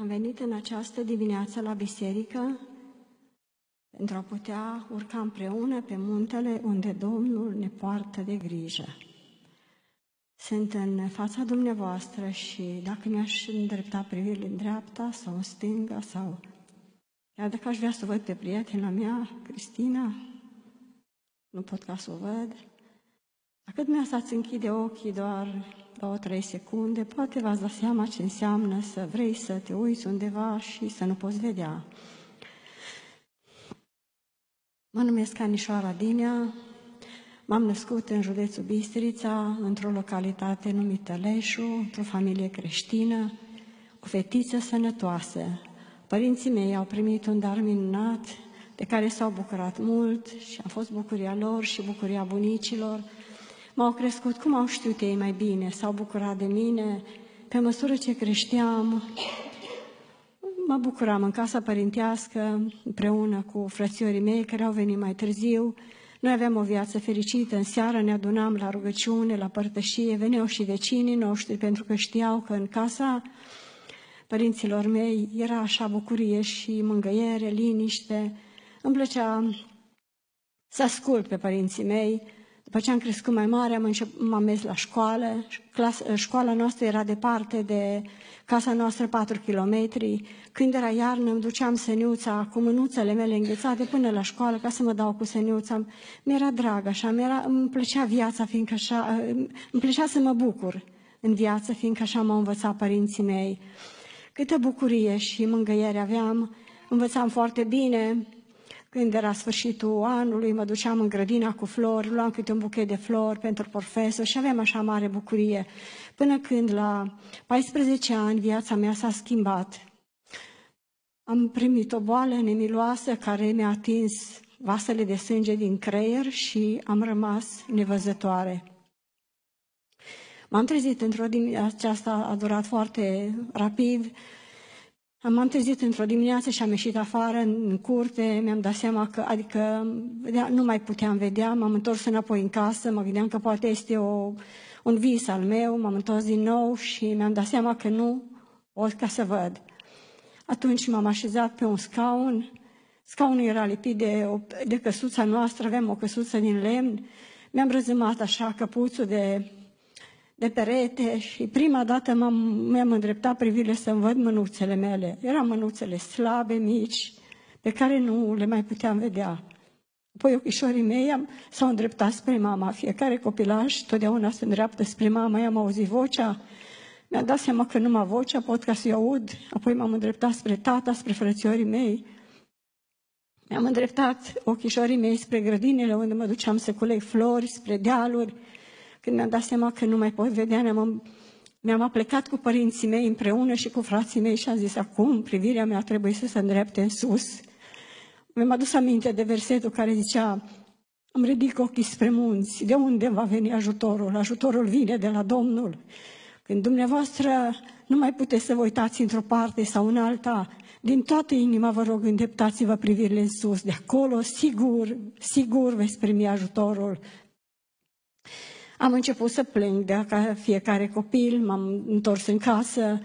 Am venit în această dimineață la biserică pentru a putea urca împreună pe muntele unde Domnul ne poartă de grijă. Sunt în fața dumneavoastră și dacă mi-aș îndrepta privirile în dreapta sau în stânga sau chiar dacă aș vrea să văd pe prietena mea, Cristina, nu pot ca să o văd. Dacă dumneavoastră ați închide ochii doar două, trei secunde, poate v-ați da seama ce înseamnă să vrei să te uiți undeva și să nu poți vedea. Mă numesc Anișoara Dinea, m-am născut în județul Bistrița, într-o localitate numită Leșu, într-o familie creștină, o fetiță sănătoasă. Părinții mei au primit un dar minunat, de care s-au bucurat mult și a fost bucuria lor și bucuria bunicilor. M-au crescut cum au știut ei mai bine, s-au bucurat de mine. Pe măsură ce creșteam, mă bucuram în casa părintească, împreună cu frățiorii mei care au venit mai târziu. Noi aveam o viață fericită, în seară ne adunam la rugăciune, la părtășie, veneau și vecinii noștri pentru că știau că în casa părinților mei era așa bucurie și mângăiere, liniște. Îmi plăcea să ascult pe părinții mei, după ce am crescut mai mare, am, început, m-am mers la școală. Clas, școala noastră era departe de casa noastră 4 km. Când era iarnă, îmi duceam seniuța cu mânuțele mele înghețate până la școală ca să mă dau cu seniuța. Mi-era drag așa, mi-era, îmi plăcea viața, fiindcă așa, îmi plăcea să mă bucur în viață, fiindcă așa m-au învățat părinții mei. Câtă bucurie și mângâiere aveam, învățam foarte bine, când era sfârșitul anului, mă duceam în grădina cu flori, luam câte un buchet de flori pentru profesor și aveam așa mare bucurie. Până când la 14 ani viața mea s-a schimbat. Am primit o boală nemiloasă care mi-a atins vasele de sânge din creier și am rămas nevăzătoare. M-am trezit într-o dimineață, aceasta a durat foarte rapid, M-am trezit într-o dimineață și am ieșit afară în curte, mi-am dat seama că, adică nu mai puteam vedea, m-am întors înapoi în casă, mă gândeam că poate este o, un vis al meu, m-am întors din nou și mi-am dat seama că nu o ca să văd. Atunci m-am așezat pe un scaun, scaunul era lipit de, de căsuța noastră, aveam o căsuță din lemn, mi-am răzămat așa căpuțul de de perete și prima dată m-am, mi-am îndreptat privirile să-mi văd mânuțele mele. Erau mânuțele slabe, mici, pe care nu le mai puteam vedea. Apoi ochișorii mei am, s-au îndreptat spre mama. Fiecare copilaș totdeauna se îndreaptă spre mama. I-am auzit vocea, mi-am dat seama că numai vocea pot ca să-i aud. Apoi m-am îndreptat spre tata, spre frățiorii mei. Mi-am îndreptat ochișorii mei spre grădinile unde mă duceam să culeg flori, spre dealuri. Când mi-am dat seama că nu mai pot vedea, mi-am, mi-am aplecat cu părinții mei împreună și cu frații mei și am zis, acum privirea mea trebuie să se îndrepte în sus. Mi-am adus aminte de versetul care zicea, îmi ridic ochii spre munți, de unde va veni ajutorul? Ajutorul vine de la Domnul. Când dumneavoastră nu mai puteți să vă uitați într-o parte sau în alta, din toată inima vă rog, îndreptați-vă privirile în sus. De acolo, sigur, sigur veți primi ajutorul am început să plâng de ca fiecare copil, m-am întors în casă.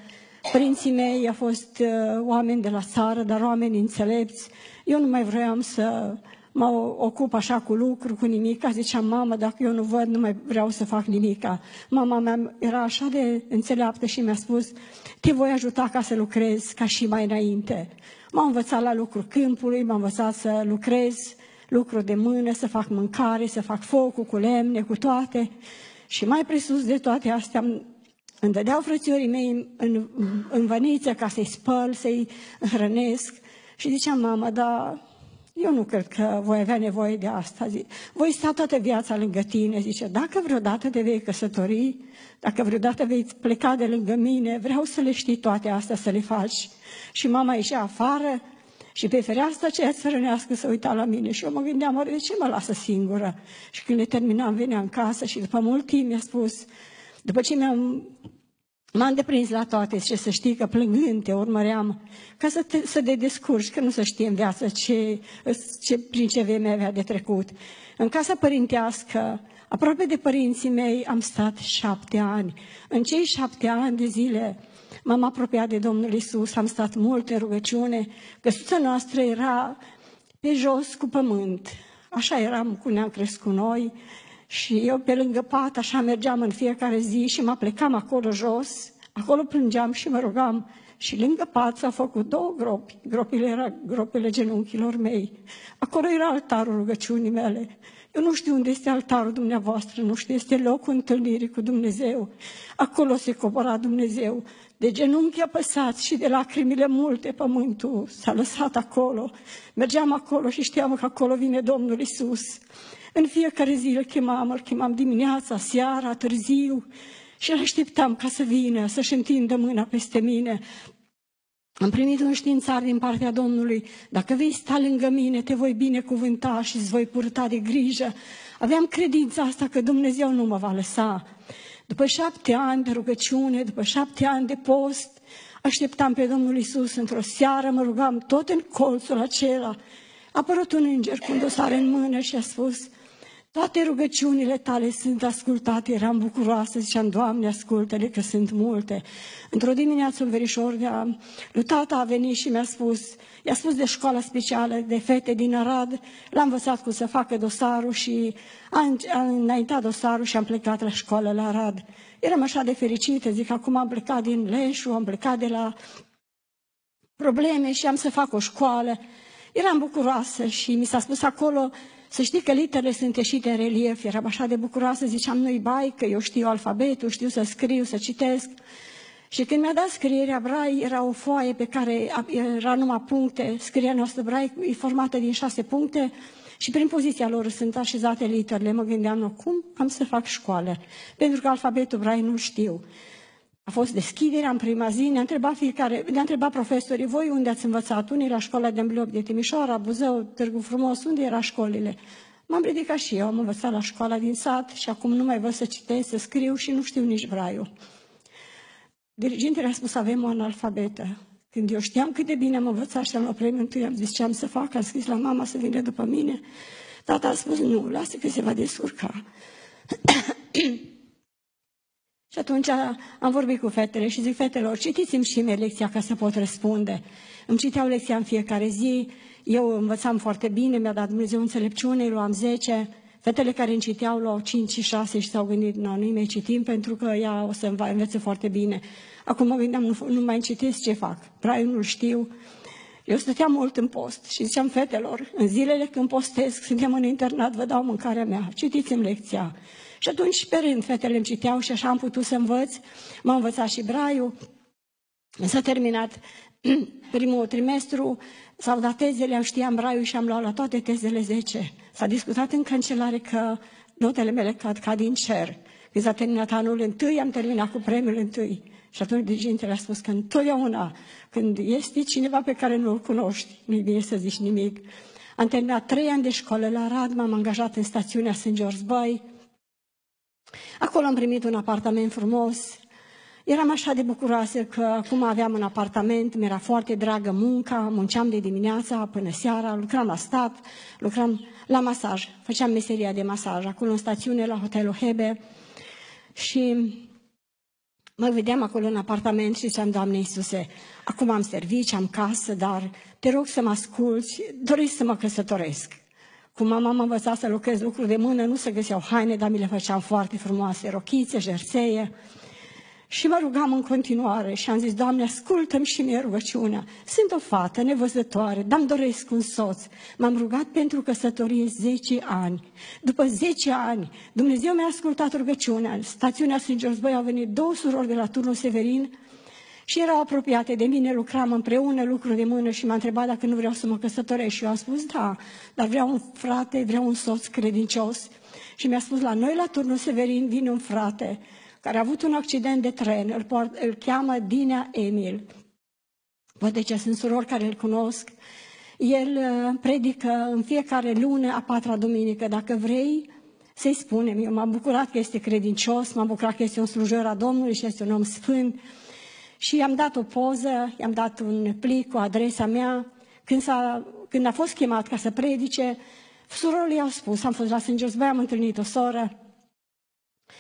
Părinții mei au fost uh, oameni de la țară, dar oameni înțelepți. Eu nu mai vreau să mă ocup așa cu lucru, cu nimic. Ziceam, mamă, dacă eu nu văd, nu mai vreau să fac nimic. Mama mea era așa de înțeleaptă și mi-a spus, te voi ajuta ca să lucrez ca și mai înainte. M-am învățat la lucru câmpului, m-am învățat să lucrez lucruri de mână, să fac mâncare, să fac focul cu lemne, cu toate. Și mai presus de toate astea, îmi dădeau frățiorii mei în, în văniță ca să-i spăl, să-i hrănesc. Și ziceam, mamă, dar eu nu cred că voi avea nevoie de asta. Zic, voi sta toată viața lângă tine. Zice, dacă vreodată te vei căsători, dacă vreodată vei pleca de lângă mine, vreau să le știi toate astea, să le faci. Și mama ieșea afară și pe fereastra aceea țărănească să uita la mine. Și eu mă gândeam, oare de ce mă lasă singură? Și când le terminam, venea în casă și după mult timp mi-a spus, după ce mi-am M-am deprins la toate și să știi că plângând te urmăream ca să te, să te descurci, că nu să știi în viață ce, ce, prin ce vei avea de trecut. În casa părintească, aproape de părinții mei, am stat șapte ani. În cei șapte ani de zile M-am apropiat de Domnul Isus, am stat mult în rugăciune. Căsuța noastră era pe jos cu pământ. Așa eram cu ne-am crescut noi. Și eu pe lângă pat, așa mergeam în fiecare zi și mă plecam acolo jos. Acolo plângeam și mă rugam. Și lângă pat s-au făcut două gropi. Gropile era gropile genunchilor mei. Acolo era altarul rugăciunii mele. Eu nu știu unde este altarul dumneavoastră, nu știu, este locul întâlnirii cu Dumnezeu. Acolo se cobora Dumnezeu. De genunchi apăsați și de lacrimile multe, pământul s-a lăsat acolo. Mergeam acolo și știam că acolo vine Domnul Isus. În fiecare zi îl chemam, îl chemam dimineața, seara, târziu și îl așteptam ca să vină, să-și întindă mâna peste mine. Am primit un științar din partea Domnului. Dacă vei sta lângă mine, te voi binecuvânta și îți voi purta de grijă. Aveam credința asta că Dumnezeu nu mă va lăsa. După șapte ani de rugăciune, după șapte ani de post, așteptam pe Domnul Isus într-o seară, mă rugam tot în colțul acela. A apărut un înger cu un dosar în mână și a spus, toate rugăciunile tale sunt ascultate, eram bucuroasă, ziceam, Doamne, ascultă-le că sunt multe. Într-o dimineață un verișor de a, lui tata a venit și mi-a spus, i-a spus de școala specială de fete din Arad, l-a învățat cum să facă dosarul și a, a înaintat dosarul și am plecat la școală la Arad. Eram așa de fericită, zic, acum am plecat din Leșu, am plecat de la probleme și am să fac o școală. Eram bucuroasă și mi s-a spus acolo, să știi că literele sunt ieșite în relief, eram așa de bucuroasă, ziceam, nu-i bai, că eu știu alfabetul, știu să scriu, să citesc. Și când mi-a dat scrierea Brai, era o foaie pe care era numai puncte, scrierea noastră Brai e formată din șase puncte și prin poziția lor sunt așezate literele. Mă gândeam, nu, cum am să fac școală? Pentru că alfabetul Brai nu știu. A fost deschiderea în prima zi, ne-a întrebat fiecare, ne-a întrebat profesorii, voi unde ați învățat? Unii la școala de Blop de Timișoara, Buzău, Târgu Frumos, unde era școlile? M-am ridicat și eu, am învățat la școala din sat și acum nu mai văd să citesc, să scriu și nu știu nici braiul. Dirigintele a spus, avem o analfabetă. Când eu știam cât de bine am învățat și am luat premiul întâi, am zis ce am să fac, am scris la mama să vină după mine. Tata a spus, nu, lasă că se va descurca. Și atunci am vorbit cu fetele și zic, fetelor, citiți-mi și mie lecția ca să pot răspunde. Îmi citeau lecția în fiecare zi, eu învățam foarte bine, mi-a dat Dumnezeu înțelepciune, luam 10. Fetele care îmi citeau luau 5 și 6 și s-au gândit, nu, nu mai citim pentru că ea o să învețe foarte bine. Acum mă gândeam, nu, nu mai citesc ce fac, praiul nu știu. Eu stăteam mult în post și ziceam fetelor, în zilele când postesc, suntem în internat, vă dau mâncarea mea, citiți-mi lecția. Și atunci, pe rând, fetele îmi citeau și așa am putut să învăț. M-am învățat și braiul. S-a terminat primul trimestru, s-au dat tezele, am știam braiul și am luat la toate tezele 10. S-a discutat în cancelare că notele mele cad ca din cer. Când s-a terminat anul întâi, am terminat cu premiul întâi. Și atunci dirigintele a spus că întotdeauna, când este cineva pe care nu-l cunoști, nu-i bine să zici nimic. Am terminat trei ani de școală la Rad, m-am angajat în stațiunea St. George Bay, Acolo am primit un apartament frumos. Eram așa de bucuroasă că acum aveam un apartament, mi-era foarte dragă munca, munceam de dimineața până seara, lucram la stat, lucram la masaj, făceam meseria de masaj, acolo în stațiune, la hotelul Hebe. Și mă vedeam acolo în apartament și ziceam, Doamne Iisuse, acum am servici, am casă, dar te rog să mă asculți, doresc să mă căsătoresc. Cum mama m-a învățat să lucrez lucruri de mână, nu se găseau haine, dar mi le făceam foarte frumoase, rochițe, jerseie. Și mă rugam în continuare și am zis, Doamne, ascultă-mi și mie rugăciunea. Sunt o fată nevăzătoare, dar îmi doresc un soț. M-am rugat pentru căsătorie 10 ani. După 10 ani, Dumnezeu mi-a ascultat rugăciunea. În stațiunea St. George au venit două surori de la turnul Severin și erau apropiate de mine, lucram împreună lucruri de mână și m-a întrebat dacă nu vreau să mă căsătoresc. Și eu am spus da, dar vreau un frate, vreau un soț credincios. Și mi-a spus la noi la turnul Severin vine un frate care a avut un accident de tren, îl, port, îl cheamă Dinea Emil. Poate ce sunt surori care îl cunosc. El uh, predică în fiecare lună, a patra duminică. Dacă vrei, să-i spunem. Eu m-am bucurat că este credincios, m-am bucurat că este un slujor a Domnului și este un om sfânt. Și i-am dat o poză, i-am dat un plic cu adresa mea. Când, s-a, când a fost chemat ca să predice, surorile i-au spus, am fost la St. Joseph, am întâlnit o soră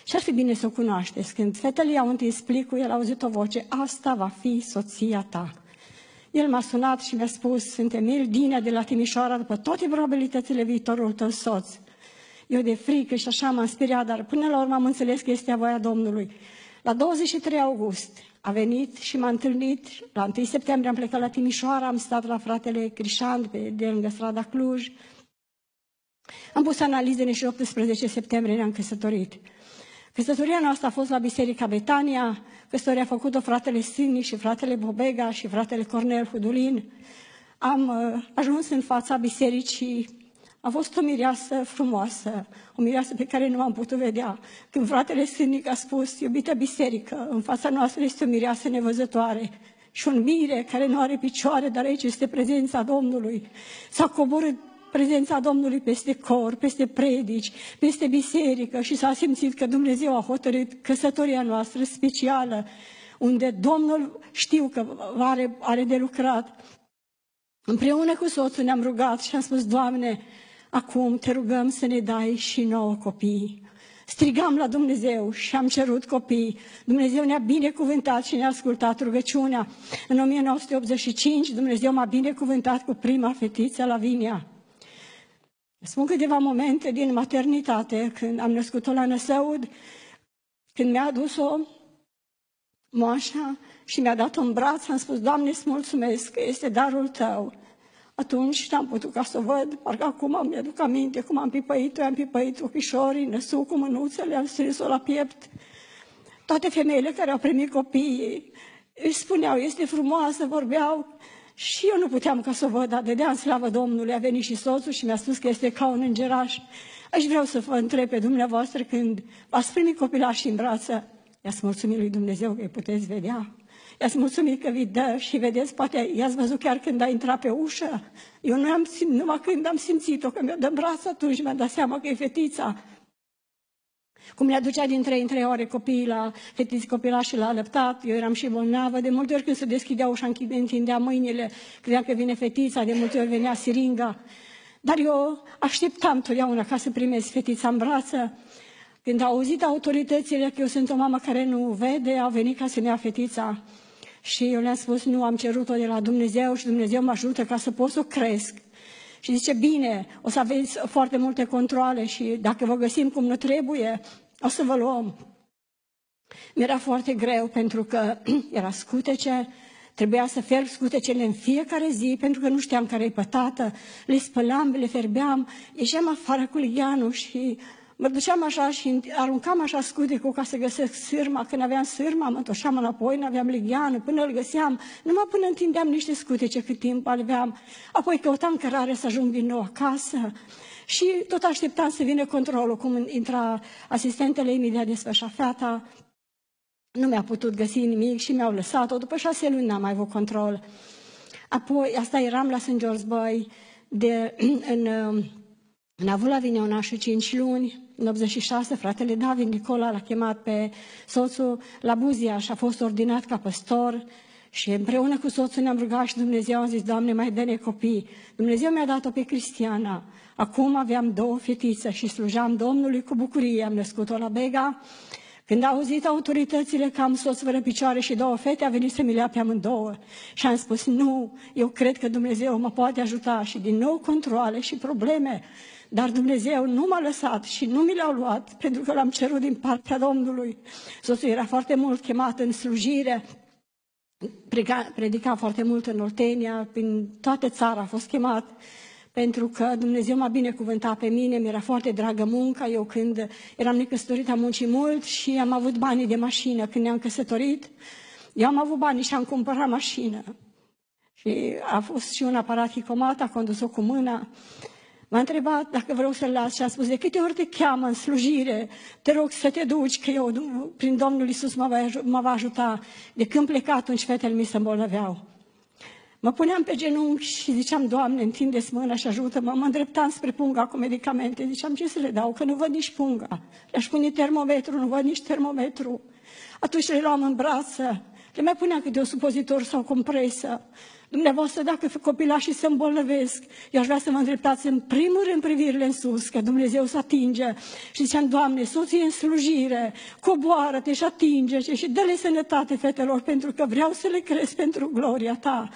Și ar fi bine să o cunoașteți. Când fetele i-au întins plicul, el a auzit o voce, asta va fi soția ta. El m-a sunat și mi-a spus, sunt Emil Dinea de la Timișoara, după toate probabilitățile viitorul tău soț. Eu de frică și așa m-am speriat, dar până la urmă am înțeles că este voia Domnului. La 23 august a venit și m-a întâlnit. La 1 septembrie am plecat la Timișoara, am stat la fratele Crișan de, de lângă strada Cluj. Am pus analizele și 18 septembrie ne-am căsătorit. Căsătoria noastră a fost la Biserica Betania, căsătoria a făcut-o fratele Sini și fratele Bobega și fratele Cornel Hudulin. Am uh, ajuns în fața bisericii, a fost o mireasă frumoasă, o mireasă pe care nu am putut vedea. Când fratele Sânic a spus, iubită biserică, în fața noastră este o mireasă nevăzătoare și un mire care nu are picioare, dar aici este prezența Domnului. S-a coborât prezența Domnului peste cor, peste predici, peste biserică și s-a simțit că Dumnezeu a hotărât căsătoria noastră specială, unde Domnul știu că are, are de lucrat. Împreună cu soțul ne-am rugat și am spus, Doamne, acum te rugăm să ne dai și nouă copii. Strigam la Dumnezeu și am cerut copii. Dumnezeu ne-a binecuvântat și ne-a ascultat rugăciunea. În 1985 Dumnezeu m-a binecuvântat cu prima fetiță la Vinia. Spun câteva momente din maternitate, când am născut-o la Năsăud, când mi-a adus-o moașa și mi-a dat-o în braț, am spus, Doamne, îți mulțumesc că este darul Tău. Atunci n-am putut ca să o văd, parcă acum mi-aduc aminte cum am pipăit-o, am pipăit ochișorii, năsuc cu mânuțele, am strâns-o la piept. Toate femeile care au primit copiii își spuneau, este frumoasă, vorbeau, și eu nu puteam ca să o văd, dar dădeam slavă Domnului, a venit și soțul și mi-a spus că este ca un îngeraș. Aș vreau să vă întreb pe dumneavoastră când v-ați primit copilașii în brață, i-ați mulțumit lui Dumnezeu că îi puteți vedea. I-ați mulțumit că vi dă și vedeți, poate i-ați văzut chiar când a intrat pe ușă. Eu nu am simțit, numai când am simțit-o, că mi-a dat braț atunci, mi-am dat seama că e fetița. Cum le aducea din trei în trei ore copiii la fetiți copilașii la alăptat, eu eram și bolnavă, de multe ori când se deschidea ușa, întindea mâinile, credeam că vine fetița, de multe ori venea siringa. Dar eu așteptam totdeauna ca să primesc fetița în brață. Când au auzit autoritățile că eu sunt o mamă care nu vede, au venit ca să-mi ia fetița. Și eu le-am spus, nu, am cerut-o de la Dumnezeu și Dumnezeu mă ajută ca să pot să o cresc. Și zice, bine, o să aveți foarte multe controle și dacă vă găsim cum nu trebuie, o să vă luăm. Mi-era foarte greu pentru că era scutece, trebuia să fierb scutecele în fiecare zi pentru că nu știam care e pătată, le spălam, le ferbeam, ieșeam afară cu ligianul și Mă duceam așa și aruncam așa scudicul ca să găsesc sârma. Când aveam sârma, mă întorceam înapoi, nu aveam ligheană, până îl găseam. Numai până întindeam niște scutice cât timp aveam. Apoi căutam cărare să ajung din nou acasă. Și tot așteptam să vină controlul, cum intra asistentele imediat despre așa fata. Nu mi-a putut găsi nimic și mi-au lăsat-o. După șase luni n-am mai avut control. Apoi, asta eram la St. George Boy, de, în, în avut la Vineonașul cinci luni, în 86, fratele David Nicola l-a chemat pe soțul la Buzia și a fost ordinat ca păstor și împreună cu soțul ne-am rugat și Dumnezeu a zis, Doamne, mai dă-ne copii. Dumnezeu mi-a dat-o pe Cristiana. Acum aveam două fetițe și slujam Domnului cu bucurie. Am născut-o la Bega. Când a auzit autoritățile că am soț fără picioare și două fete, a venit să mi le ia pe amândouă. Și am spus, nu, eu cred că Dumnezeu mă poate ajuta. Și din nou controle și probleme. Dar Dumnezeu nu m-a lăsat și nu mi le-au luat, pentru că l-am cerut din partea Domnului. Soțul era foarte mult chemat în slujire, predica, predica foarte mult în Oltenia, prin toată țara a fost chemat, pentru că Dumnezeu m-a binecuvântat pe mine, mi-era foarte dragă munca, eu când eram necăsătorit am muncit mult și am avut banii de mașină. Când ne-am căsătorit, eu am avut bani și am cumpărat mașină. Și a fost și un aparat hicomat, a condus-o cu mâna. M-a întrebat dacă vreau să-l las și a spus, de câte ori te cheamă în slujire, te rog să te duci, că eu, prin Domnul Isus mă va, mă va ajuta. De când pleca, atunci fetele mi se îmbolnăveau. Mă puneam pe genunchi și ziceam, Doamne, întindeți mâna și ajută-mă. Mă îndreptam spre punga cu medicamente. Ziceam, ce să le dau? Că nu văd nici punga. Le-aș pune termometru, nu văd nici termometru. Atunci le luam în brață, le mai punea câte o supozitor sau compresă. Dumneavoastră, dacă copilașii se îmbolnăvesc, eu aș vrea să vă îndreptați în primul rând privirile în sus, că Dumnezeu să atinge. Și ziceam, Doamne, soție în slujire, coboară-te și atinge și dă-le sănătate fetelor, pentru că vreau să le cresc pentru gloria Ta.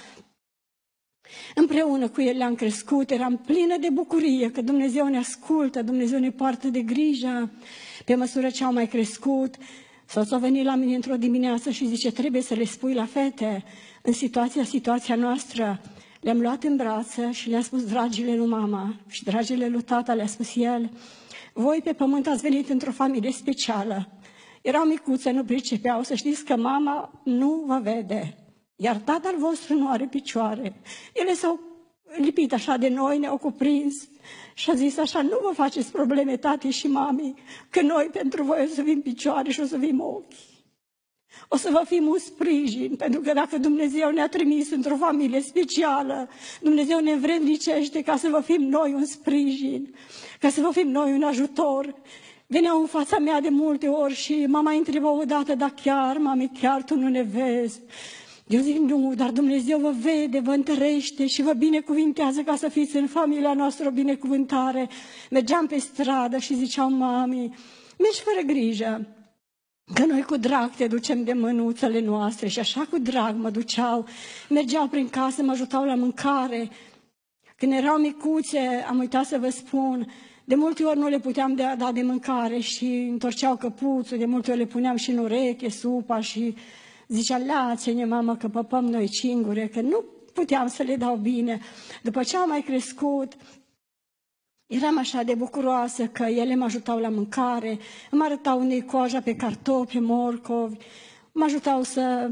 Împreună cu ele am crescut, eram plină de bucurie că Dumnezeu ne ascultă, Dumnezeu ne poartă de grijă. Pe măsură ce au mai crescut, soțul a venit la mine într-o dimineață și zice, trebuie să le spui la fete, în situația, situația noastră, le-am luat în brață și le-am spus, dragile lui mama și dragile lui tata, le-a spus el, voi pe pământ ați venit într-o familie specială. Erau micuțe, nu pricepeau, să știți că mama nu vă vede, iar tatăl vostru nu are picioare. Ele s-au lipit așa de noi, ne-au cuprins și a zis așa, nu vă faceți probleme, tati și mami, că noi pentru voi o să fim picioare și o să fim ochi. O să vă fim un sprijin, pentru că dacă Dumnezeu ne-a trimis într-o familie specială, Dumnezeu ne învrednicește ca să vă fim noi un sprijin, ca să vă fim noi un ajutor. Veneau în fața mea de multe ori și mama întreba odată, dar chiar, mami, chiar tu nu ne vezi? Eu zic, nu, dar Dumnezeu vă vede, vă întărește și vă binecuvintează ca să fiți în familia noastră o binecuvântare. Mergeam pe stradă și ziceau, mami, mergi fără grijă, Că noi cu drag te ducem de mânuțele noastre și așa cu drag mă duceau, mergeau prin casă, mă ajutau la mâncare. Când erau micuțe, am uitat să vă spun, de multe ori nu le puteam da, da de mâncare și întorceau căpuțul, de multe ori le puneam și în ureche supa și zicea, lațe-ne, mamă, că păpăm noi cingure, că nu puteam să le dau bine. După ce au mai crescut, Eram așa de bucuroasă că ele mă ajutau la mâncare, îmi arătau unei coaja pe cartofi, pe morcovi, mă ajutau să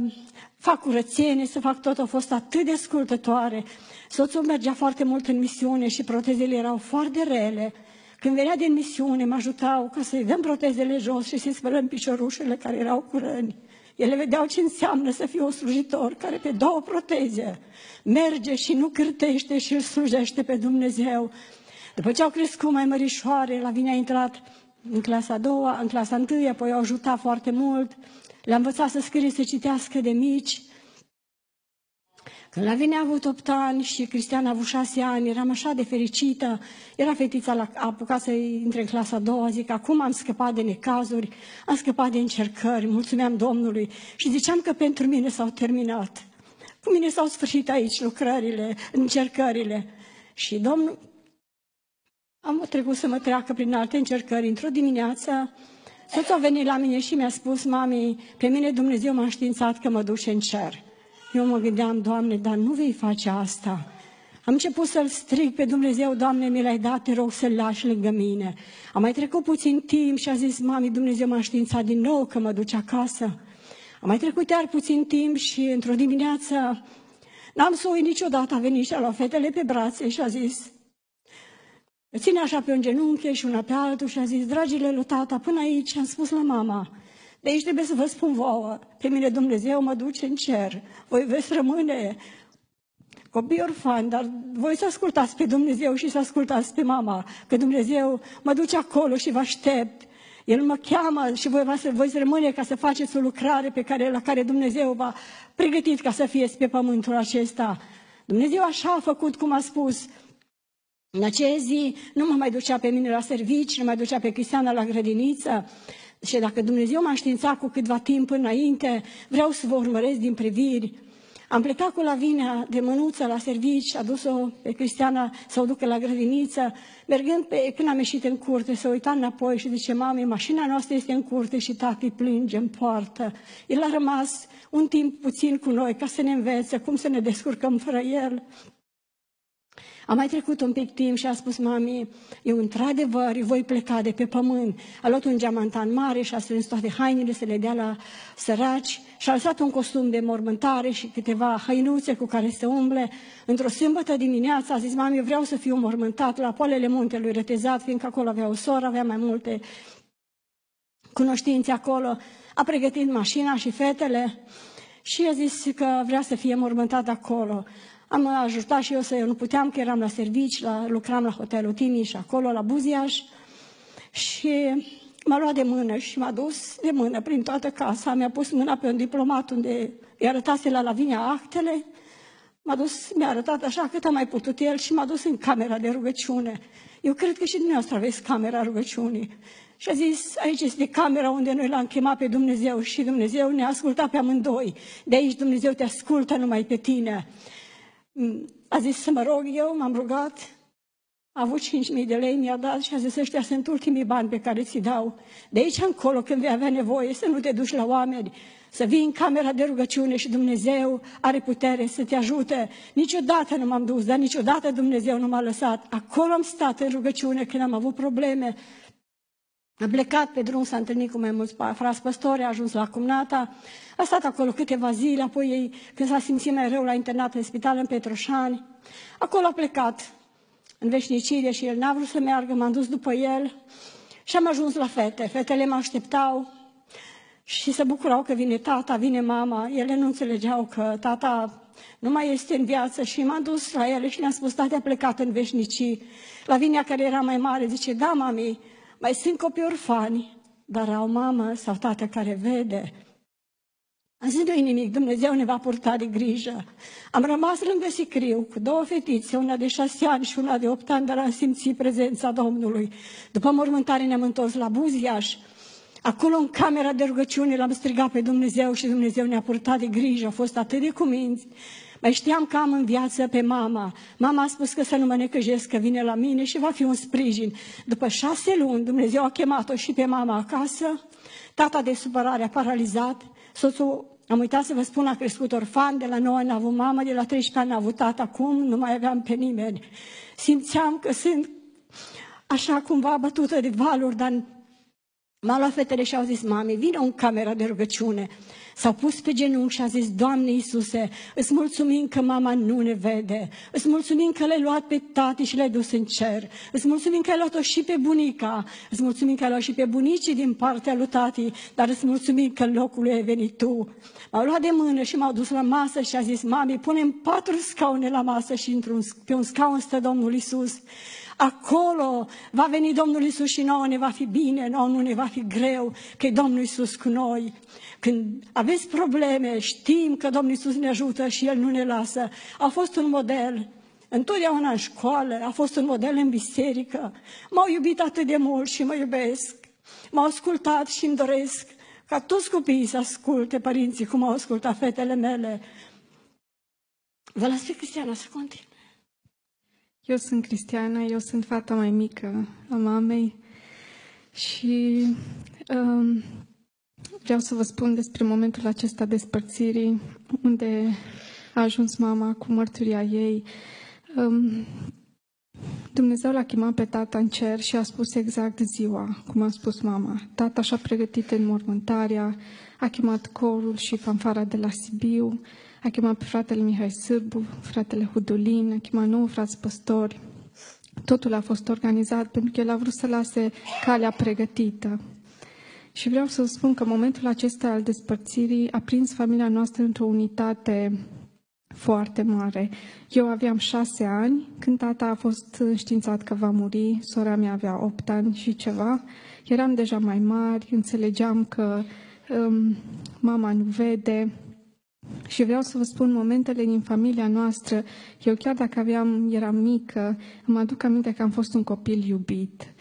fac curățenie, să fac tot, au fost atât de scurtătoare. Soțul mergea foarte mult în misiune și protezele erau foarte rele. Când venea din misiune, mă ajutau ca să-i dăm protezele jos și să-i spălăm piciorușele care erau cu răni. Ele vedeau ce înseamnă să fie un slujitor care pe două proteze merge și nu cârtește și îl slujește pe Dumnezeu. După ce au crescut mai mărișoare, la vine a intrat în clasa a doua, în clasa întâi, apoi au ajutat foarte mult, le-a învățat să scrie, să citească de mici. Când la vine a avut 8 ani și Cristian a avut 6 ani, eram așa de fericită. Era fetița, la, a apucat să intre în clasa a doua, zic, acum am scăpat de necazuri, am scăpat de încercări, mulțumeam Domnului și ziceam că pentru mine s-au terminat. Cu mine s-au sfârșit aici lucrările, încercările. Și Domnul, am trecut să mă treacă prin alte încercări. Într-o dimineață, soțul a venit la mine și mi-a spus, mami, pe mine Dumnezeu m-a științat că mă duce în cer. Eu mă gândeam, Doamne, dar nu vei face asta. Am început să-L strig pe Dumnezeu, Doamne, mi l-ai dat, te rog să-L lași lângă mine. Am mai trecut puțin timp și a zis, mami, Dumnezeu m-a științat din nou că mă duce acasă. Am mai trecut iar puțin timp și într-o dimineață n-am să uit niciodată, a venit și a luat fetele pe brațe și a zis, ține așa pe un genunchi și una pe altul și a zis, dragile lui tata, până aici am spus la mama, de aici trebuie să vă spun vouă, pe mine Dumnezeu mă duce în cer, voi veți rămâne copii orfani, dar voi să ascultați pe Dumnezeu și să ascultați pe mama, că Dumnezeu mă duce acolo și vă aștept. El mă cheamă și voi, voi să rămâne ca să faceți o lucrare pe care, la care Dumnezeu v-a pregătit ca să fieți pe pământul acesta. Dumnezeu așa a făcut cum a spus, în aceea zi nu mă mai ducea pe mine la servici, nu mai ducea pe Cristiana la grădiniță. Și dacă Dumnezeu m-a științat cu câtva timp înainte, vreau să vă urmăresc din priviri. Am plecat cu Lavinia de mânuță la servici, a dus-o pe Cristiana să o ducă la grădiniță. Mergând pe, când am ieșit în curte, să uita înapoi și zice, mami, mașina noastră este în curte și tati plânge în poartă. El a rămas un timp puțin cu noi ca să ne învețe cum să ne descurcăm fără el. A mai trecut un pic timp și a spus, mami, eu într-adevăr voi pleca de pe pământ. A luat un geamantan mare și a strâns toate hainele să le dea la săraci și a lăsat un costum de mormântare și câteva hăinuțe cu care se umble. Într-o sâmbătă dimineață a zis, mami, eu vreau să fiu mormântat la poalele muntelui Retezat, fiindcă acolo avea o soră, avea mai multe cunoștințe acolo. A pregătit mașina și fetele și a zis că vrea să fie mormântat acolo. Am ajutat și eu să eu nu puteam, că eram la servici, la, lucram la hotelul Timi și acolo, la Buziaș. Și m-a luat de mână și m-a dus de mână prin toată casa, mi-a pus mâna pe un diplomat unde i-a arătase la Lavinia actele, m-a dus, mi-a arătat așa cât a mai putut el și m-a dus în camera de rugăciune. Eu cred că și dumneavoastră aveți camera rugăciunii. Și a zis, aici este camera unde noi l-am chemat pe Dumnezeu și Dumnezeu ne-a ascultat pe amândoi. De aici Dumnezeu te ascultă numai pe tine. Mm, a zis să mă rog eu, m-am rugat, a avut 5.000 de lei, mi-a dat și a zis, ăștia sunt ultimii bani pe care ți dau. De aici încolo, când vei avea nevoie, să nu te duci la oameni, să vii în camera de rugăciune și Dumnezeu are putere să te ajute. Niciodată nu m-am dus, dar niciodată Dumnezeu nu m-a lăsat. Acolo am stat în rugăciune când am avut probleme. A plecat pe drum, s-a întâlnit cu mai mulți frați păstori, a ajuns la Cumnata, a stat acolo câteva zile, apoi ei, când s-a simțit mai rău, l-a internat în spital în Petroșani. Acolo a plecat în veșnicie și el n-a vrut să meargă, m-am dus după el și am ajuns la fete. Fetele mă așteptau și se bucurau că vine tata, vine mama. Ele nu înțelegeau că tata nu mai este în viață și m-am dus la ele și le-am spus, tata a plecat în veșnicii. La Vinia, care era mai mare, zice, da, mami, mai sunt copii orfani, dar au mamă sau tată care vede. Am zis, nu nimic, Dumnezeu ne va purta de grijă. Am rămas lângă Sicriu cu două fetițe, una de șase ani și una de opt ani, dar am simțit prezența Domnului. După mormântare ne-am întors la Buziaș. Acolo, în camera de rugăciune, l-am strigat pe Dumnezeu și Dumnezeu ne-a purtat de grijă. A fost atât de cuminți. Mai știam că am în viață pe mama. Mama a spus că să nu mă necăjesc, că vine la mine și va fi un sprijin. După șase luni, Dumnezeu a chemat-o și pe mama acasă. Tata de supărare a paralizat. Soțul, am uitat să vă spun, a crescut orfan. De la 9 ani a avut mamă, de la 13 ani a avut tata. Acum nu mai aveam pe nimeni. Simțeam că sunt așa cumva bătută de valuri, dar M-a luat fetele și au zis, mami, vină în camera de rugăciune. S-au pus pe genunchi și a zis, Doamne Iisuse, îți mulțumim că mama nu ne vede, îți mulțumim că l-ai luat pe tati și l-ai dus în cer, îți mulțumim că ai luat-o și pe bunica, îți mulțumim că ai luat și pe bunicii din partea lui tati, dar îți mulțumim că în locul lui ai venit tu. M-au luat de mână și m-au dus la masă și a zis, mami, punem patru scaune la masă și într-un, pe un scaun stă Domnul Iisus. Acolo va veni Domnul Isus și nouă ne va fi bine, nouă nu ne va fi greu, că e Domnul Isus cu noi. Când aveți probleme, știm că Domnul Isus ne ajută și El nu ne lasă. A fost un model întotdeauna în școală, a fost un model în biserică. M-au iubit atât de mult și mă iubesc. M-au ascultat și îmi doresc ca toți copiii să asculte părinții cum au ascultat fetele mele. Vă las pe Cristiana să continue. Eu sunt Cristiana, eu sunt fata mai mică a mamei și um, vreau să vă spun despre momentul acesta despărțirii, unde a ajuns mama cu mărturia ei. Um, Dumnezeu l-a chemat pe tata în cer și a spus exact ziua, cum a spus mama. Tata și-a pregătit înmormântarea, a chemat corul și fanfara de la Sibiu, a chemat pe fratele Mihai Sârbu, fratele Hudulin, a chemat nouă frați păstori. Totul a fost organizat pentru că el a vrut să lase calea pregătită. Și vreau să spun că momentul acesta al despărțirii a prins familia noastră într-o unitate foarte mare. Eu aveam șase ani când tata a fost înștiințat că va muri, sora mea avea opt ani și ceva. Eram deja mai mari, înțelegeam că um, mama nu vede, și vreau să vă spun momentele din familia noastră. Eu chiar dacă aveam, eram mică, îmi aduc aminte că am fost un copil iubit.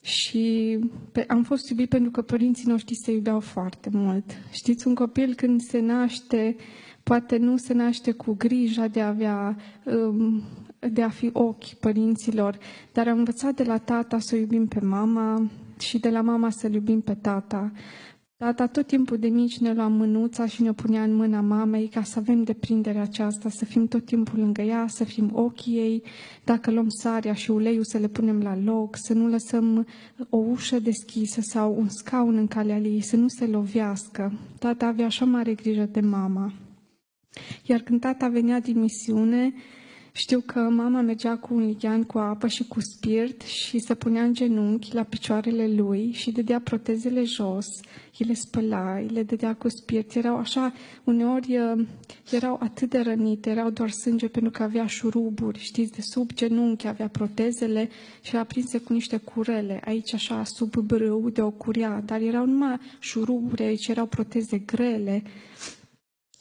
Și pe, am fost iubit pentru că părinții noștri se iubeau foarte mult. Știți, un copil când se naște, poate nu se naște cu grija de a avea, um, de a fi ochi părinților, dar am învățat de la tata să iubim pe mama și de la mama să iubim pe tata. Tata tot timpul de mici ne lua mânuța și ne punea în mâna mamei ca să avem deprinderea aceasta, să fim tot timpul lângă ea, să fim ochii ei, dacă luăm sarea și uleiul să le punem la loc, să nu lăsăm o ușă deschisă sau un scaun în calea ei, să nu se lovească. Tata avea așa mare grijă de mama. Iar când tata venea din misiune Știu că mama mergea cu un lighean cu apă și cu spirit și se punea în genunchi la picioarele lui și dădea protezele jos, îi le spăla, îi le dădea cu spirit. Erau așa, uneori uh, erau atât de rănite, erau doar sânge pentru că avea șuruburi, știți, de sub genunchi avea protezele și era prinse cu niște curele, aici așa sub brâu de o curea, dar erau numai șuruburi, aici erau proteze grele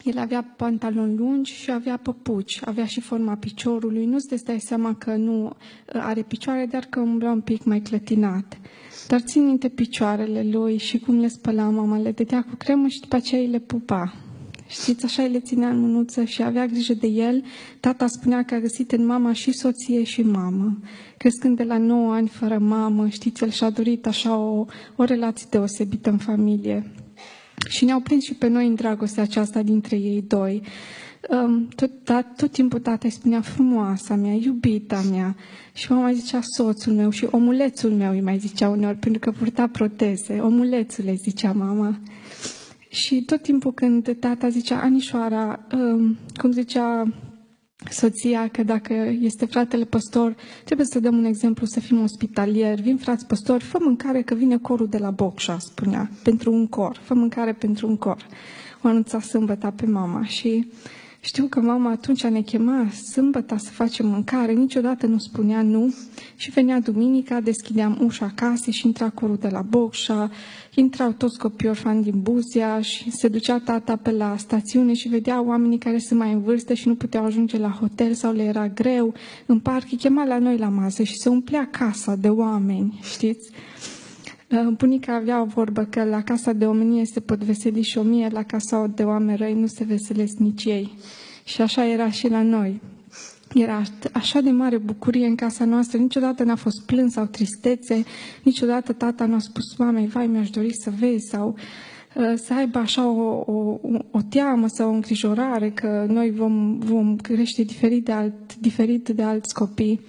el avea pantaloni lungi și avea păpuci, avea și forma piciorului. Nu-ți dai seama că nu uh, are picioare, dar că umbla un pic mai clătinat. Dar țin minte picioarele lui și cum le spăla mama, le dădea cu cremă și după aceea îi le pupa. Știți, așa îi le ținea în mânuță și avea grijă de el. Tata spunea că a găsit în mama și soție și mamă. Crescând de la 9 ani fără mamă, știți, el și-a dorit așa o, o relație deosebită în familie. Și ne-au prins și pe noi în dragostea aceasta dintre ei doi. Um, tot, tot, tot timpul tata îi spunea frumoasa mea, iubita mea. Și mama zicea soțul meu și omulețul meu îi mai zicea uneori, pentru că purta proteze. Omulețule, zicea mama. Și tot timpul când tata zicea, Anișoara, um, cum zicea soția că dacă este fratele păstor, trebuie să dăm un exemplu, să fim ospitalieri. Vin frați păstori, fă mâncare că vine corul de la Bocșa, spunea, pentru un cor. Fă mâncare pentru un cor. O anunța sâmbătă pe mama și știu că mama atunci ne chema sâmbătă să facem mâncare, niciodată nu spunea nu și venea duminica, deschideam ușa casei și intra corul de la Bocșa, intrau toți copii orfani din Buzia și se ducea tata pe la stațiune și vedea oamenii care sunt mai în vârstă și nu puteau ajunge la hotel sau le era greu. În parc îi chema la noi la masă și se umplea casa de oameni, știți? Uh, bunica avea o vorbă că la casa de omenie se pot veseli și o mie, la casa de oameni răi nu se veselesc nici ei. Și așa era și la noi. Era așa de mare bucurie în casa noastră, niciodată n-a fost plâns sau tristețe, niciodată tata nu a spus, mamei, vai, mi-aș dori să vezi sau uh, să aibă așa o, o, o teamă sau o îngrijorare că noi vom, vom crește diferit de, alt, diferit de alți copii.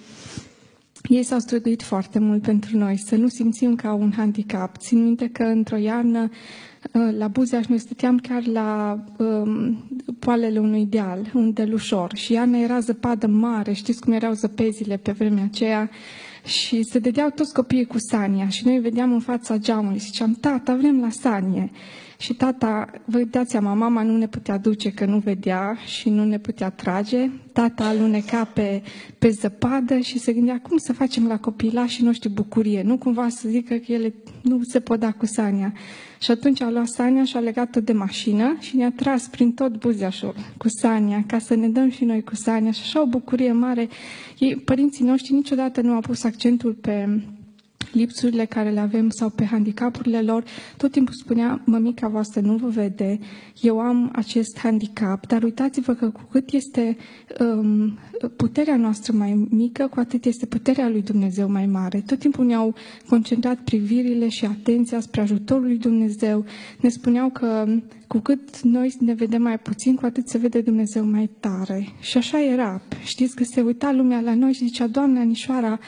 Ei s-au străduit foarte mult pentru noi, să nu simțim ca un handicap. Țin minte că într-o iarnă uh, la Buzeaș noi stăteam chiar la um, poalele unui deal, un delușor și iarna era zăpadă mare, știți cum erau zăpezile pe vremea aceea și se dădeau toți copiii cu Sania și noi vedeam în fața geamului, ziceam, tata, vrem la Sanie. Și tata, vă dați seama, mama nu ne putea duce că nu vedea și nu ne putea trage. Tata aluneca pe, pe zăpadă și se gândea cum să facem la copilașii noștri bucurie. Nu cumva să zică că ele nu se pot da cu Sania. Și atunci a luat Sania și a legat-o de mașină și ne-a tras prin tot buzeașul cu Sania, ca să ne dăm și noi cu Sania. Și așa o bucurie mare. Ei, părinții noștri niciodată nu au pus accentul pe lipsurile care le avem sau pe handicapurile lor, tot timpul spunea, mămica voastră nu vă vede, eu am acest handicap, dar uitați-vă că cu cât este um, puterea noastră mai mică, cu atât este puterea lui Dumnezeu mai mare. Tot timpul ne-au concentrat privirile și atenția spre ajutorul lui Dumnezeu. Ne spuneau că cu cât noi ne vedem mai puțin, cu atât se vede Dumnezeu mai tare. Și așa era. Știți că se uita lumea la noi și zicea, Doamne, Anișoara,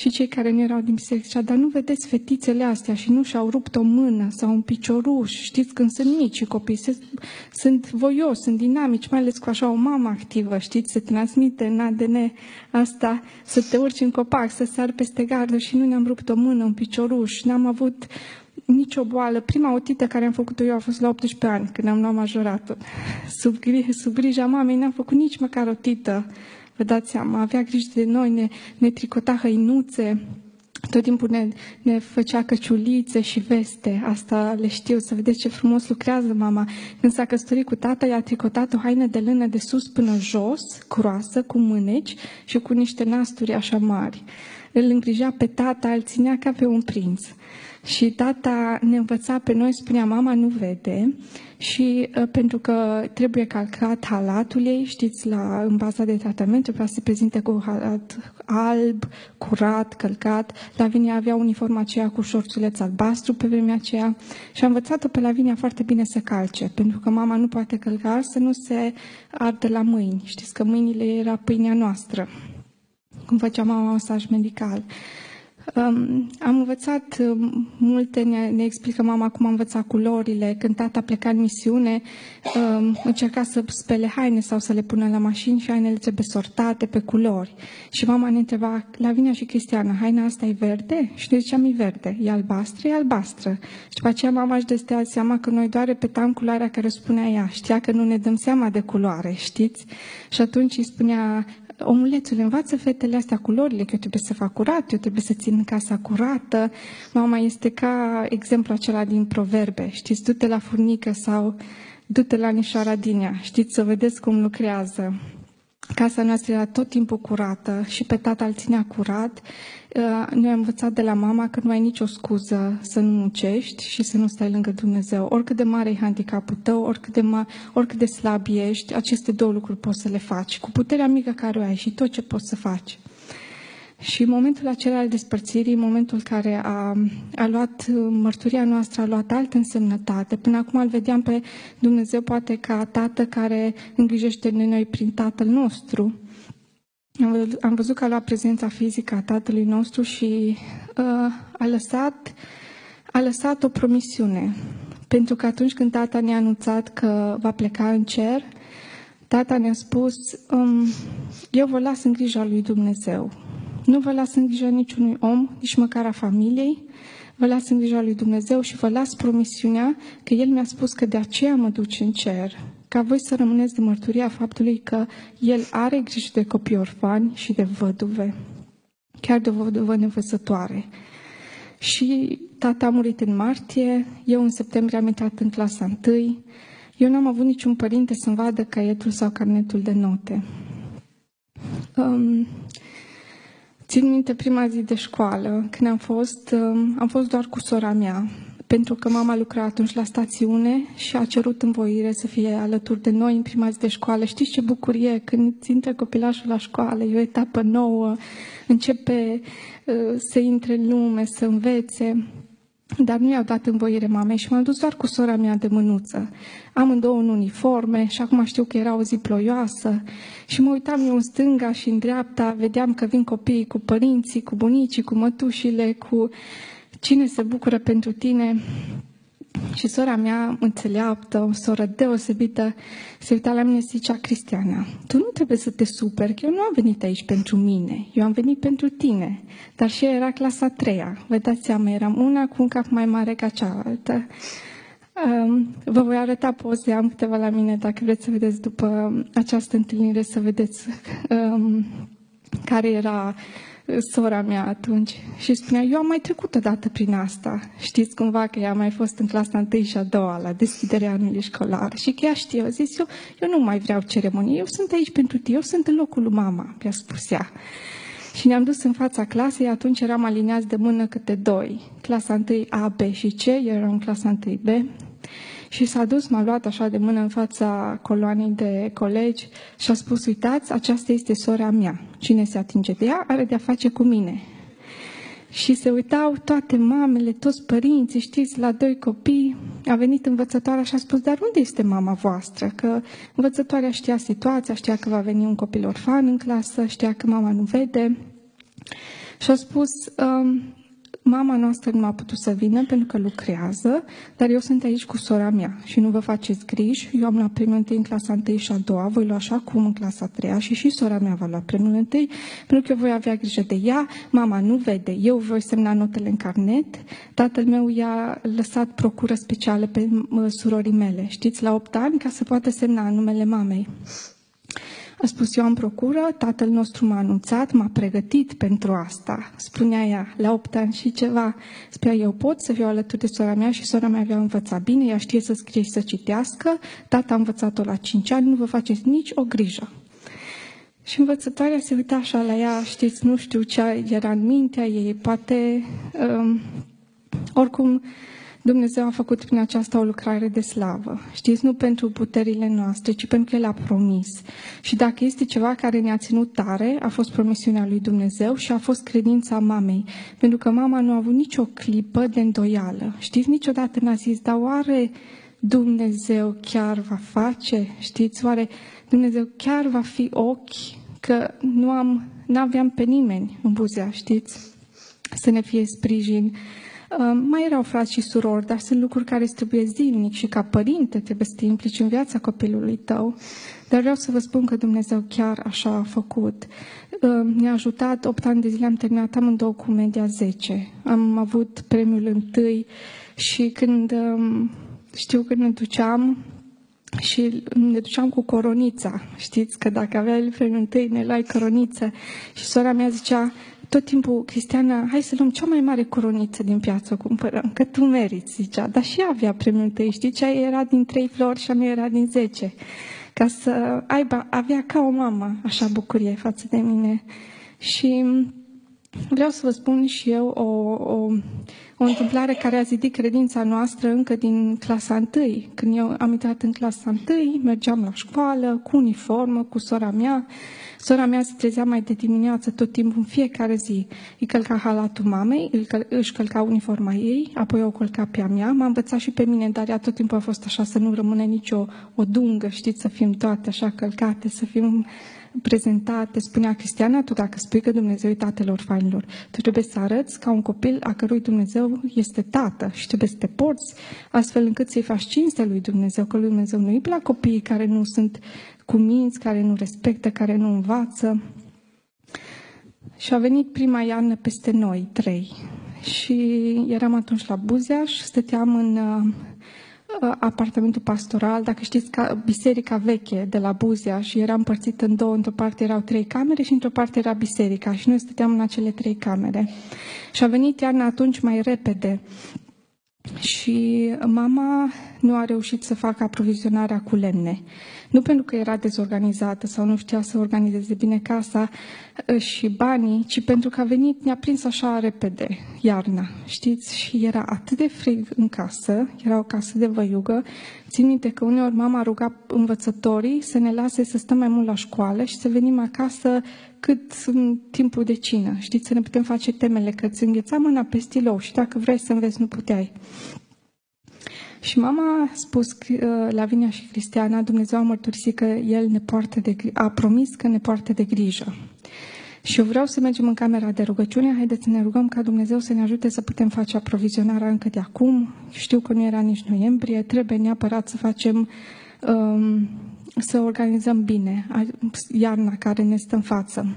și cei care nu erau din biserică zicea, dar nu vedeți fetițele astea și nu și-au rupt o mână sau un picioruș. Știți, când sunt mici copii, se, sunt voios, sunt dinamici, mai ales cu așa o mamă activă, știți, se transmite în ADN asta, să te urci în copac, să sar peste gardă și nu ne-am rupt o mână, un picioruș, n-am avut nicio boală. Prima otită care am făcut-o eu a fost la 18 ani, când am luat majoratul. Sub, sub grija mamei n-am făcut nici măcar o tită. Vă dați seama, avea grijă de noi, ne, ne tricota hăinuțe, tot timpul ne, ne făcea căciulițe și veste. Asta le știu, să vedeți ce frumos lucrează mama. Când s-a căsătorit cu tata, i-a tricotat o haină de lână de sus până jos, groasă, cu mâneci și cu niște nasturi așa mari. Îl îngrijea pe tata, îl ținea ca pe un prinț. Și tata ne învăța pe noi, spunea, mama nu vede și uh, pentru că trebuie calcat halatul ei, știți, la, în baza de tratament, trebuia să se prezinte cu halat alb, curat, călcat. Lavinia avea uniforma aceea cu șorțuleț albastru pe vremea aceea și a învățat-o pe Lavinia foarte bine să calce, pentru că mama nu poate călca să nu se ardă la mâini. Știți că mâinile era pâinea noastră, cum făcea mama masaj medical. Um, am învățat um, multe, ne, ne explică mama cum a învățat culorile. Când tata pleca în misiune, um, încerca să spele haine sau să le pună la mașini și hainele trebuie sortate pe culori. Și mama ne întreba, Lavinia și Cristiana, haina asta e verde? Și noi ziceam, e verde. E albastră? E albastră. Și după aceea mama își dăstea seama că noi doar repetam culoarea care spunea ea. Știa că nu ne dăm seama de culoare, știți? Și atunci îi spunea, omulețule, învață fetele astea culorile, că eu trebuie să fac curat, eu trebuie să țin casa curată. Mama este ca exemplu acela din proverbe, știți, du-te la furnică sau du-te la nișoara din ea, știți, să vedeți cum lucrează. Casa noastră era tot timpul curată și pe tata îl ținea curat. Uh, noi am învățat de la mama că nu ai nicio scuză să nu muncești și să nu stai lângă Dumnezeu. Oricât de mare e handicapul tău, oricât de, ma- oricât de slab ești, aceste două lucruri poți să le faci. Cu puterea mică care o ai și tot ce poți să faci. Și momentul acela al despărțirii, momentul care a, a luat mărturia noastră, a luat altă însemnătate. Până acum îl vedeam pe Dumnezeu poate ca tată care îngrijește de noi prin tatăl nostru. Am văzut că a luat prezența fizică a tatălui nostru și uh, a, lăsat, a lăsat o promisiune. Pentru că atunci când tata ne-a anunțat că va pleca în cer, tata ne-a spus, um, eu vă las în grija lui Dumnezeu. Nu vă las în grija niciunui om, nici măcar a familiei. Vă las în grija lui Dumnezeu și vă las promisiunea că El mi-a spus că de aceea mă duce în cer, ca voi să rămâneți de mărturia faptului că El are grijă de copii orfani și de văduve, chiar de o văduvă nevăzătoare. Și tata a murit în martie, eu în septembrie am intrat în clasa 1. Eu n-am avut niciun părinte să-mi vadă caietul sau carnetul de note. Um, Țin minte prima zi de școală, când am fost, um, am fost doar cu sora mea, pentru că mama lucra atunci la stațiune și a cerut învoire să fie alături de noi în prima zi de școală. Știți ce bucurie când intre copilașul la școală, e o etapă nouă, începe uh, să intre în lume, să învețe. Dar nu i-au dat învoire mamei și m-am dus doar cu sora mea de mânuță. Amândouă în uniforme și acum știu că era o zi ploioasă și mă uitam eu în stânga și în dreapta, vedeam că vin copiii cu părinții, cu bunicii, cu mătușile, cu cine se bucură pentru tine. Și sora mea, înțeleaptă, o soră deosebită, se uita la mine și zicea, Cristiana, tu nu trebuie să te superi, că eu nu am venit aici pentru mine, eu am venit pentru tine. Dar și era clasa a treia. Vă dați seama, eram una cu un cap mai mare ca cealaltă. Um, vă voi arăta poze, am câteva la mine, dacă vreți să vedeți după această întâlnire, să vedeți um, care era sora mea atunci și spunea, eu am mai trecut odată prin asta. Știți cumva că ea a mai fost în clasa întâi și a doua la deschiderea anului școlar și că ea știe, a zis, eu, eu nu mai vreau ceremonie, eu sunt aici pentru tine, eu sunt în locul lui mama, mi-a spus ea. Și ne-am dus în fața clasei, atunci eram aliniați de mână câte doi. Clasa 1 A, B și C, eu eram în clasa 1 B. Și s-a dus, m-a luat așa de mână în fața coloanei de colegi și a spus, uitați, aceasta este sora mea. Cine se atinge de ea are de-a face cu mine. Și se uitau toate mamele, toți părinții, știți, la doi copii. A venit învățătoarea și a spus, dar unde este mama voastră? Că învățătoarea știa situația, știa că va veni un copil orfan în clasă, știa că mama nu vede. Și a spus, um, Mama noastră nu a putut să vină pentru că lucrează, dar eu sunt aici cu sora mea și nu vă faceți griji. Eu am luat premiul întâi în clasa 1 și a doua, voi lua așa cum în clasa 3 și și sora mea va lua premiul întâi, pentru că eu voi avea grijă de ea, mama nu vede, eu voi semna notele în carnet, tatăl meu i-a lăsat procură specială pe surorii mele, știți, la 8 ani, ca să poată semna numele mamei. A spus, eu am procură, tatăl nostru m-a anunțat, m-a pregătit pentru asta. Spunea ea, la 8 ani și ceva. Spunea, eu pot să fiu alături de sora mea și sora mea avea învățat bine, ea știe să scrie și să citească, tata a învățat-o la 5 ani, nu vă faceți nici o grijă. Și învățătoarea se uita așa la ea, știți, nu știu ce era în mintea ei, poate, um, oricum, Dumnezeu a făcut prin aceasta o lucrare de slavă. Știți, nu pentru puterile noastre, ci pentru că El a promis. Și dacă este ceva care ne-a ținut tare, a fost promisiunea lui Dumnezeu și a fost credința mamei. Pentru că mama nu a avut nicio clipă de îndoială. Știți, niciodată n-a zis, dar oare Dumnezeu chiar va face? Știți, oare Dumnezeu chiar va fi ochi? Că nu am, n-aveam pe nimeni în buzea, știți? să ne fie sprijin. Uh, mai erau frați și surori, dar sunt lucruri care îți trebuie zilnic și ca părinte trebuie să te implici în viața copilului tău. Dar vreau să vă spun că Dumnezeu chiar așa a făcut. Uh, ne-a ajutat, 8 ani de zile am terminat amândouă cu media 10. Am avut premiul întâi și când um, știu că ne duceam și ne duceam cu coronița. Știți că dacă aveai premiul întâi, ne luai coroniță. Și sora mea zicea, tot timpul, Cristiana, hai să luăm cea mai mare coroniță din piață, cumpărăm, că tu meriți, zicea. Dar și avea premiul întâi, știi, cea era din trei flori și a mea era din zece. Ca să aibă, avea ca o mamă așa bucurie față de mine. Și vreau să vă spun și eu o, o, o întâmplare care a zidit credința noastră încă din clasa 1. Când eu am intrat în clasa 1, mergeam la școală cu uniformă, cu sora mea Sora mea se trezea mai de dimineață tot timpul, în fiecare zi. Îi călca halatul mamei, își călca uniforma ei, apoi o călca pe a mea. M-a învățat și pe mine, dar ea tot timpul a fost așa, să nu rămâne nicio o dungă, știți, să fim toate așa călcate, să fim prezentate. Spunea Cristiana, tu dacă spui că Dumnezeu e tatelor fainilor, tu trebuie să arăți ca un copil a cărui Dumnezeu este tată și trebuie să te porți astfel încât să-i faci cinste lui Dumnezeu, că lui Dumnezeu nu îi plac copiii care nu sunt cu minți, care nu respectă, care nu învață. Și a venit prima iarnă peste noi, trei. Și eram atunci la Buzeaș, stăteam în uh, apartamentul pastoral, dacă știți, ca biserica veche de la Buzea și era împărțit în două, într-o parte erau trei camere și într-o parte era biserica și noi stăteam în acele trei camere. Și a venit iarna atunci mai repede și mama nu a reușit să facă aprovizionarea cu lemne. Nu pentru că era dezorganizată sau nu știa să organizeze bine casa ă, și banii, ci pentru că a venit, ne-a prins așa repede iarna, știți? Și era atât de frig în casă, era o casă de văiugă. Țin minte că uneori mama ruga învățătorii să ne lase să stăm mai mult la școală și să venim acasă cât în timpul de cină. Știți, să ne putem face temele, că îți îngheța mâna pe stilou și dacă vrei să înveți, nu puteai. Și mama a spus uh, la Vinia și Cristiana, Dumnezeu a mărturisit că El ne poartă de, a promis că ne poartă de grijă. Și eu vreau să mergem în camera de rugăciune, haideți să ne rugăm ca Dumnezeu să ne ajute să putem face aprovizionarea încă de acum. Știu că nu era nici noiembrie, trebuie neapărat să facem, um, să organizăm bine iarna care ne stă în față.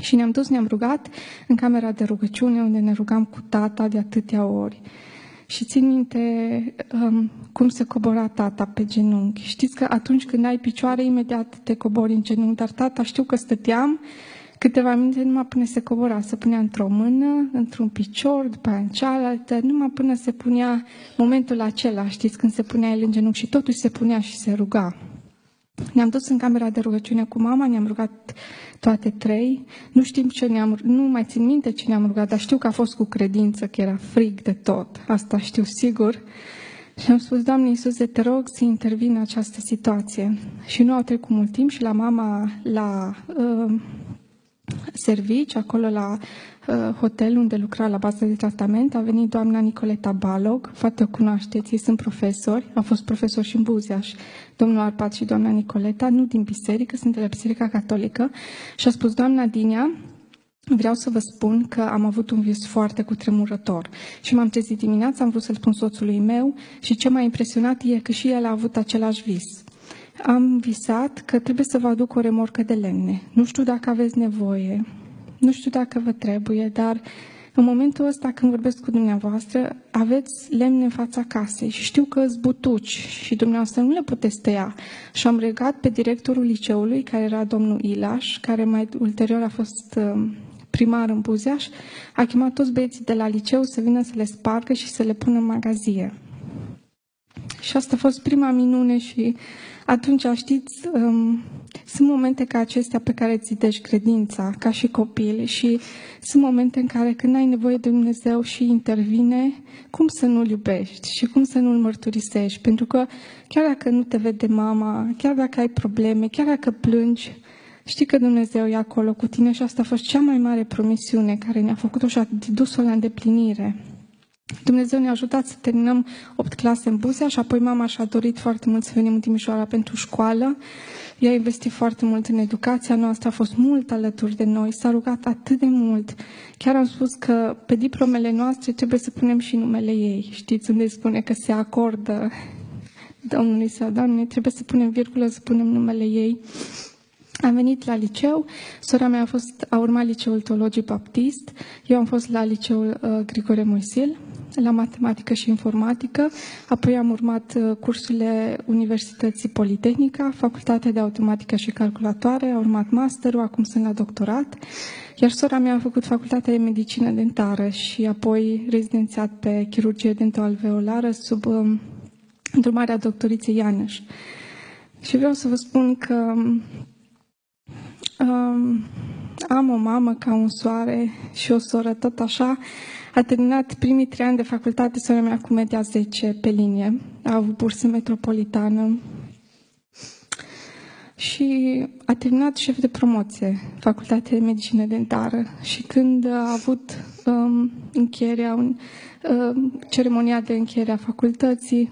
Și ne-am dus, ne-am rugat în camera de rugăciune, unde ne rugam cu tata de atâtea ori. Și țin minte um, cum se cobora tata pe genunchi. Știți că atunci când ai picioare, imediat te cobori în genunchi, dar tata știu că stăteam câteva minute numai până se cobora. Se punea într-o mână, într-un picior, după aia în cealaltă, numai până se punea momentul acela, știți, când se punea el în genunchi și totuși se punea și se ruga. Ne-am dus în camera de rugăciune cu mama, ne-am rugat toate trei. Nu știm ce ne-am, nu mai țin minte ce ne-am rugat, dar știu că a fost cu credință, că era frig de tot. Asta știu sigur. Și am spus, Doamne Iisuse, te rog să intervin în această situație. Și nu au trecut mult timp și la mama la uh, servici, acolo la uh, hotel unde lucra la bază de tratament, a venit doamna Nicoleta Balog, poate o cunoașteți, ei sunt profesori, au fost profesori și în Buzeaș, domnul Arpat și doamna Nicoleta, nu din biserică, sunt de la Biserica Catolică, și a spus, doamna Dinia, Vreau să vă spun că am avut un vis foarte cutremurător. Și m-am trezit dimineața, am vrut să-l spun soțului meu și ce m-a impresionat e că și el a avut același vis. Am visat că trebuie să vă aduc o remorcă de lemne. Nu știu dacă aveți nevoie, nu știu dacă vă trebuie, dar în momentul ăsta când vorbesc cu dumneavoastră, aveți lemne în fața casei și știu că îți butuci și dumneavoastră nu le puteți tăia. Și am regat pe directorul liceului, care era domnul Ilaș, care mai ulterior a fost um, primar în Buzeaș, a chemat toți băieții de la liceu să vină să le spargă și să le pună în magazie. Și asta a fost prima minune și atunci, știți, um, sunt momente ca acestea pe care îți zidești credința, ca și copil, și sunt momente în care când ai nevoie de Dumnezeu și intervine, cum să nu-L iubești și cum să nu-L mărturisești? Pentru că chiar dacă nu te vede mama, chiar dacă ai probleme, chiar dacă plângi, știi că Dumnezeu e acolo cu tine și asta a fost cea mai mare promisiune care ne-a făcut-o și a dus-o la îndeplinire. Dumnezeu ne-a ajutat să terminăm 8 clase în Buzea și apoi mama și-a dorit foarte mult să venim în Timișoara pentru școală ea a investit foarte mult în educația noastră, a fost mult alături de noi, s-a rugat atât de mult. Chiar am spus că pe diplomele noastre trebuie să punem și numele ei. Știți unde spune că se acordă Domnului sau Doamne, trebuie să punem virgulă, să punem numele ei. Am venit la liceu, sora mea a, fost, a urmat liceul teologii baptist, eu am fost la liceul uh, Grigore Moisil, la matematică și informatică, apoi am urmat uh, cursurile Universității Politehnica, Facultatea de Automatică și Calculatoare, a urmat masterul, acum sunt la doctorat, iar sora mea a făcut Facultatea de Medicină Dentară și apoi rezidențiat pe chirurgie dentoalveolară sub um, îndrumarea doctoriței Ianeș. Și vreau să vă spun că um, am o mamă ca un soare și o soră tot așa. A terminat primii trei ani de facultate sora mea cu media 10 pe linie. A avut bursă metropolitană și a terminat șef de promoție, Facultatea de Medicină Dentară. Și când a avut um, încheierea, un, um, ceremonia de încheiere a facultății,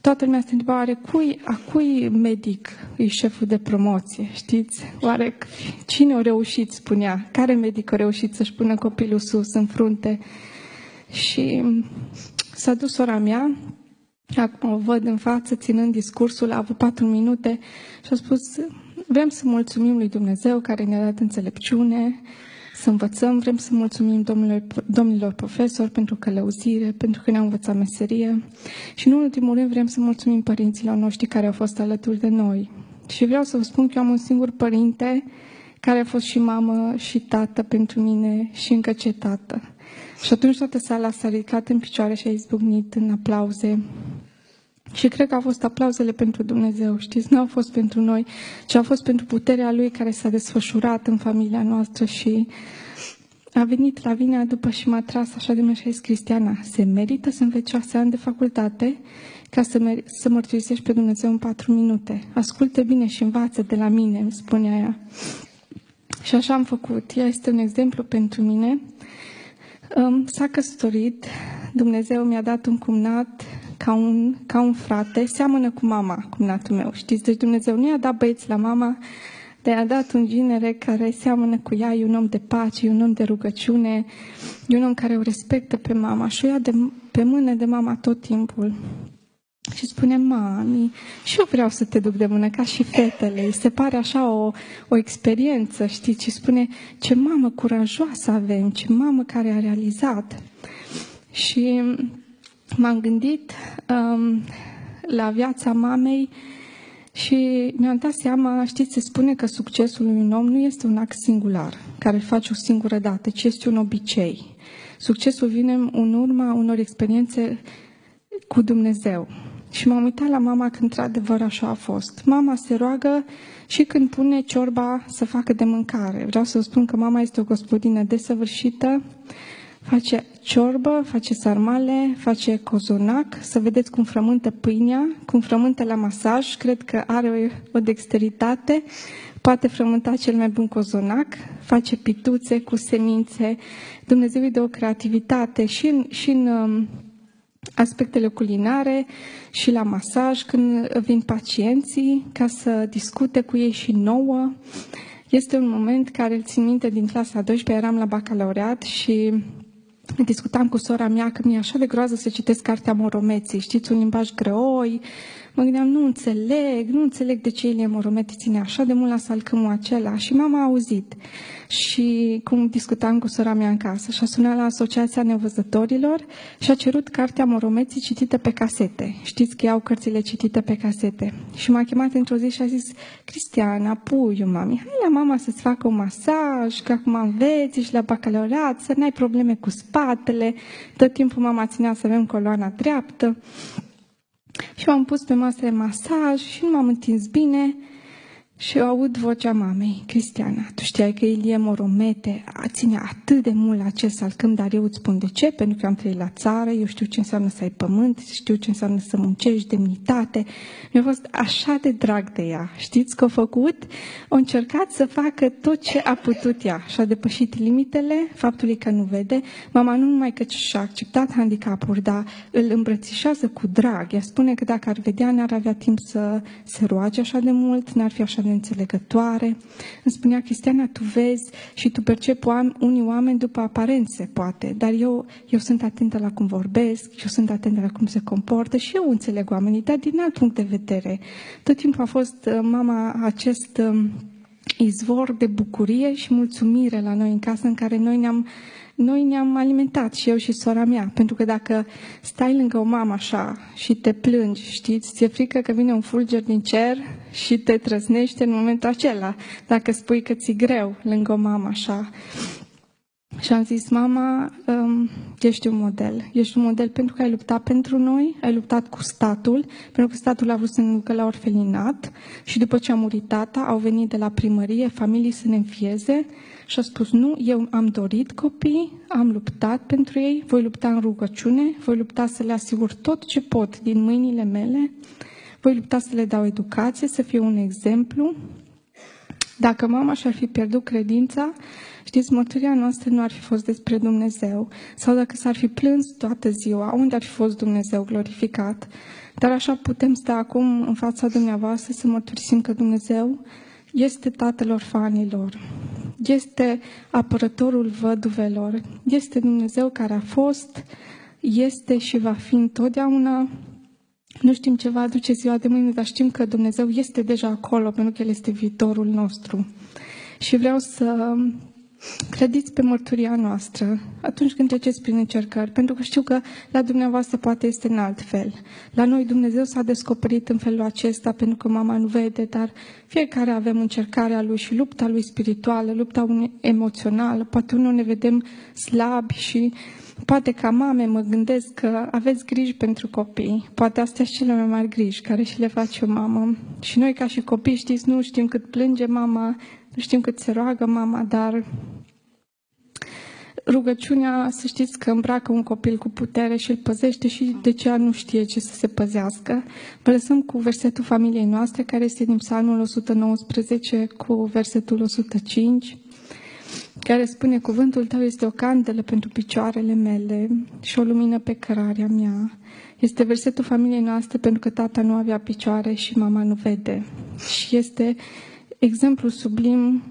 toată lumea se întreba, oare cui, a cui medic e șeful de promoție, știți? Oare cine a reușit, spunea, care medic a reușit să-și pună copilul sus, în frunte? Și s-a dus ora mea, acum o văd în față, ținând discursul, a avut patru minute și a spus, vrem să mulțumim lui Dumnezeu care ne-a dat înțelepciune, să învățăm, vrem să mulțumim domnilor, domnilor profesori pentru călăuzire, pentru că ne-au învățat meserie și, în ultimul rând, vrem să mulțumim părinților noștri care au fost alături de noi. Și vreau să vă spun că eu am un singur părinte care a fost și mamă și tată pentru mine și încă ce tată. Și atunci toată sala s-a ridicat în picioare și a izbucnit în aplauze. Și cred că au fost aplauzele pentru Dumnezeu, știți, nu au fost pentru noi, ci au fost pentru puterea Lui care s-a desfășurat în familia noastră și a venit la vine după și m-a tras așa de mă și Cristiana, se merită să înveți șase ani de facultate ca să, mer- să mărturisești pe Dumnezeu în patru minute. Ascultă bine și învață de la mine, îmi spunea ea. Și așa am făcut. Ea este un exemplu pentru mine. S-a căsătorit, Dumnezeu mi-a dat un cumnat ca un, ca un frate, seamănă cu mama, cumnatul meu. Știți, deci Dumnezeu nu i-a dat băieți la mama, dar i-a dat un genere care seamănă cu ea, e un om de pace, e un om de rugăciune, e un om care o respectă pe mama și o ia de, pe mână de mama tot timpul. Și spune, mami, și eu vreau să te duc de mână, ca și fetele. Îi se pare așa o, o experiență, știți? Și spune, ce mamă curajoasă avem, ce mamă care a realizat. Și m-am gândit um, la viața mamei și mi-am dat seama, știți, se spune că succesul unui om nu este un act singular, care îl faci o singură dată, ci este un obicei. Succesul vine în urma unor experiențe cu Dumnezeu. Și m-am uitat la mama că într-adevăr așa a fost. Mama se roagă și când pune ciorba să facă de mâncare. Vreau să spun că mama este o gospodină desăvârșită, face ciorbă, face sarmale, face cozonac, să vedeți cum frământă pâinea, cum frământă la masaj, cred că are o, o dexteritate, poate frământa cel mai bun cozonac, face pituțe cu semințe, Dumnezeu îi dă o creativitate și în, și în um, aspectele culinare și la masaj, când vin pacienții, ca să discute cu ei și nouă. Este un moment care îl țin minte din clasa 12, eram la bacalaureat și discutam cu sora mea că mi-e așa de groază să citesc cartea Moromeții, știți, un limbaj greoi. Mă gândeam, nu înțeleg, nu înțeleg de ce Ilie Morometi ține așa de mult la salcâmul acela. Și mama a auzit. Și cum discutam cu sora mea în casă și a sunat la Asociația Nevăzătorilor și a cerut cartea Moromeții citită pe casete. Știți că iau cărțile citite pe casete. Și m-a chemat într-o zi și a zis, Cristiana, puiu, mami, hai la mama să-ți facă un masaj, că acum înveți și la bacalaureat, să n-ai probleme cu spatele. Tot timpul mama ținea să avem coloana dreaptă. Și m-am pus pe masă de masaj și nu m-am întins bine Și aud vocea mamei, Cristiana, tu știai că Ilie Moromete a ține atât de mult la acest salcâm, dar eu îți spun de ce, pentru că am trăit la țară, eu știu ce înseamnă să ai pământ, știu ce înseamnă să muncești, demnitate. Mi-a fost așa de drag de ea. Știți că a făcut? A încercat să facă tot ce a putut ea și a depășit limitele faptului că nu vede. Mama nu numai că și-a acceptat handicapul, dar îl îmbrățișează cu drag. Ea spune că dacă ar vedea, n-ar avea timp să se roage așa de mult, n-ar fi așa de neînțelegătoare. Îmi spunea, Cristiana, tu vezi și tu percepi unii oameni după aparențe, poate, dar eu, eu sunt atentă la cum vorbesc, eu sunt atentă la cum se comportă și eu înțeleg oamenii, dar din alt punct de vedere. Tot timpul a fost uh, mama acest um, izvor de bucurie și mulțumire la noi în casă, în care noi ne-am noi ne-am alimentat și eu și sora mea, pentru că dacă stai lângă o mamă așa și te plângi, știți, ți-e frică că vine un fulger din cer și te trăsnește în momentul acela, dacă spui că ți-e greu lângă o mamă așa. Și am zis, mama, um, ești un model. Ești un model pentru că ai luptat pentru noi, ai luptat cu statul, pentru că statul a vrut să ne ducă la orfelinat și după ce a murit tata, au venit de la primărie familii să ne înfieze și a spus, nu, eu am dorit copii, am luptat pentru ei, voi lupta în rugăciune, voi lupta să le asigur tot ce pot din mâinile mele, voi lupta să le dau educație, să fie un exemplu. Dacă mama și-ar fi pierdut credința, știți, mărturia noastră nu ar fi fost despre Dumnezeu. Sau dacă s-ar fi plâns toată ziua, unde ar fi fost Dumnezeu glorificat? Dar așa putem sta acum în fața dumneavoastră să mărturisim că Dumnezeu este tatăl orfanilor, este apărătorul văduvelor, este Dumnezeu care a fost, este și va fi întotdeauna. Nu știm ce va aduce ziua de mâine, dar știm că Dumnezeu este deja acolo, pentru că El este viitorul nostru. Și vreau să Credeți pe mărturia noastră atunci când treceți prin încercări, pentru că știu că la dumneavoastră poate este în alt fel. La noi Dumnezeu s-a descoperit în felul acesta pentru că mama nu vede, dar fiecare avem încercarea lui și lupta lui spirituală, lupta emoțională. Poate unul ne vedem slabi și poate ca mame mă gândesc că aveți griji pentru copii. Poate astea sunt cele mai mari griji care și le face o mamă. Și noi ca și copii știți, nu știm cât plânge mama, nu știm cât se roagă mama, dar rugăciunea, să știți că îmbracă un copil cu putere și îl păzește și de ce nu știe ce să se păzească. Vă lăsăm cu versetul familiei noastre, care este din Psalmul 119 cu versetul 105, care spune, Cuvântul tău este o candelă pentru picioarele mele și o lumină pe cărarea mea. Este versetul familiei noastre pentru că tata nu avea picioare și mama nu vede. Și este exemplu sublim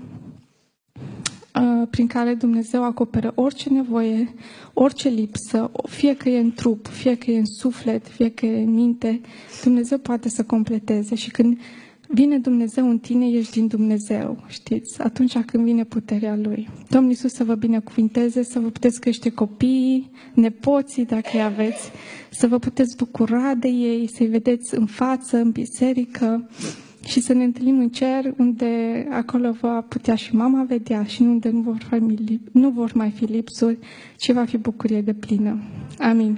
uh, prin care Dumnezeu acoperă orice nevoie, orice lipsă, fie că e în trup, fie că e în suflet, fie că e în minte, Dumnezeu poate să completeze și când vine Dumnezeu în tine, ești din Dumnezeu, știți, atunci când vine puterea Lui. Domnul Iisus să vă binecuvinteze, să vă puteți crește copiii, nepoții, dacă îi aveți, să vă puteți bucura de ei, să-i vedeți în față, în biserică, și să ne întâlnim în cer, unde acolo va putea și mama vedea și unde nu vor, fi, nu vor mai fi lipsuri, ci va fi bucurie de plină. Amin.